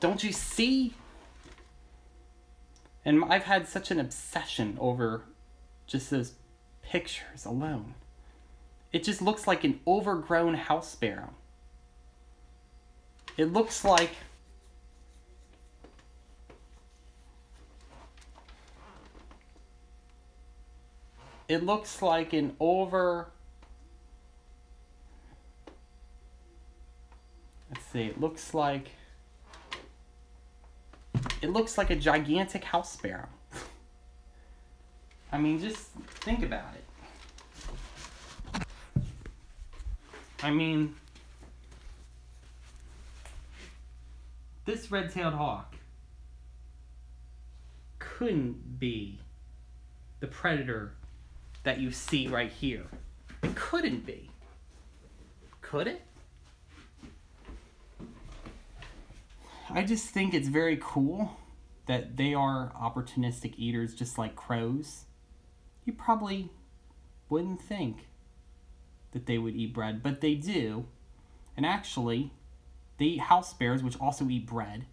Don't you see? And I've had such an obsession over just those pictures alone. It just looks like an overgrown house sparrow. It looks like it looks like an over let's see it looks like it looks like a gigantic house sparrow i mean just think about it i mean this red-tailed hawk couldn't be the predator that you see right here. It couldn't be. Could it? I just think it's very cool that they are opportunistic eaters just like crows. You probably wouldn't think that they would eat bread, but they do. And actually, they eat house sparrows, which also eat bread.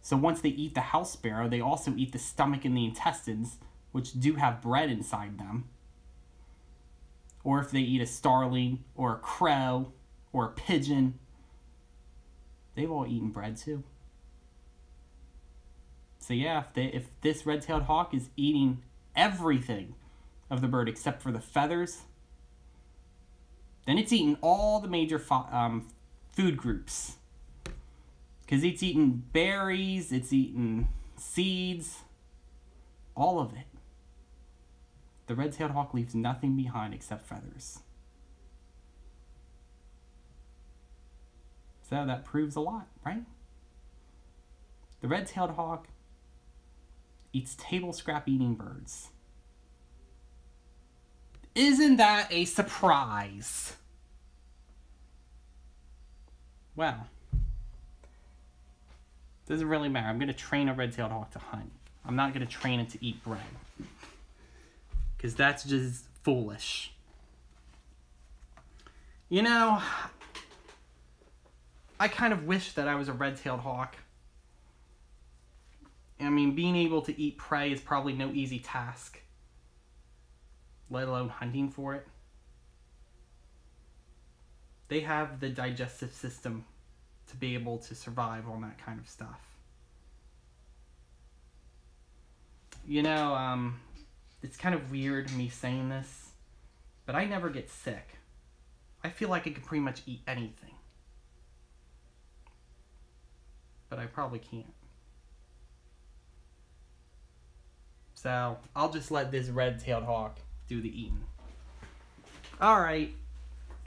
So once they eat the house sparrow, they also eat the stomach and the intestines, which do have bread inside them. Or if they eat a starling or a crow or a pigeon, they've all eaten bread too. So yeah, if, they, if this red-tailed hawk is eating everything of the bird except for the feathers, then it's eating all the major um, food groups. Because it's eating berries, it's eating seeds, all of it. The red-tailed hawk leaves nothing behind except feathers. So that proves a lot, right? The red-tailed hawk eats table scrap eating birds. Isn't that a surprise? Well, doesn't really matter. I'm going to train a red-tailed hawk to hunt. I'm not going to train it to eat bread because that's just foolish. You know, I kind of wish that I was a red-tailed hawk. I mean, being able to eat prey is probably no easy task, let alone hunting for it. They have the digestive system to be able to survive on that kind of stuff. You know, um, it's kind of weird me saying this, but I never get sick. I feel like I can pretty much eat anything. But I probably can't. So I'll just let this red tailed hawk do the eating. Alright.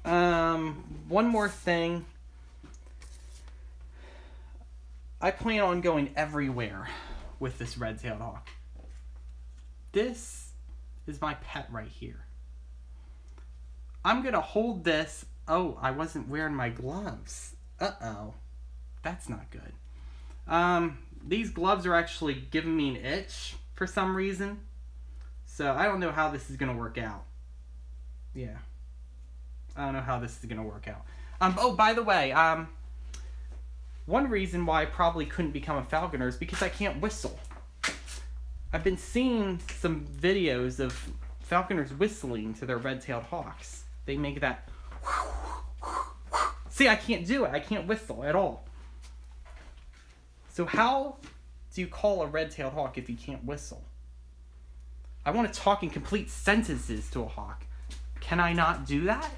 Um, one more thing. I plan on going everywhere with this red tailed hawk. This is my pet right here. I'm going to hold this. Oh, I wasn't wearing my gloves. Uh-oh. That's not good. Um, these gloves are actually giving me an itch for some reason. So I don't know how this is going to work out. Yeah. I don't know how this is going to work out. Um, oh, by the way, um, one reason why I probably couldn't become a falconer is because I can't whistle. I've been seeing some videos of falconers whistling to their red-tailed hawks. They make that. See, I can't do it. I can't whistle at all. So how do you call a red-tailed hawk if you can't whistle? I want to talk in complete sentences to a hawk. Can I not do that?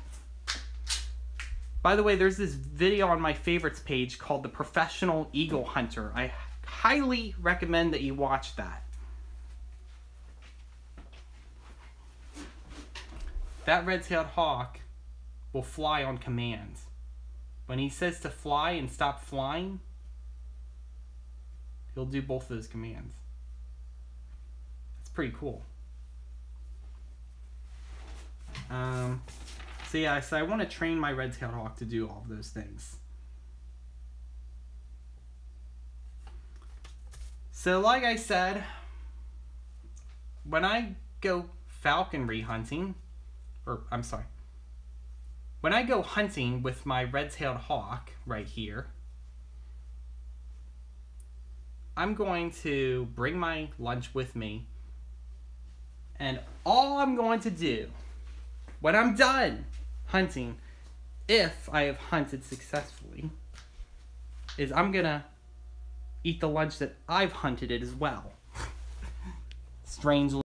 By the way, there's this video on my favorites page called The Professional Eagle Hunter. I highly recommend that you watch that. That red-tailed hawk will fly on command. When he says to fly and stop flying, he'll do both of those commands. It's pretty cool. Um, so yeah, so I want to train my red-tailed hawk to do all of those things. So like I said, when I go falconry hunting, or I'm sorry, when I go hunting with my red-tailed hawk right here, I'm going to bring my lunch with me. And all I'm going to do when I'm done hunting, if I have hunted successfully, is I'm going to eat the lunch that I've hunted it as well. Strangely.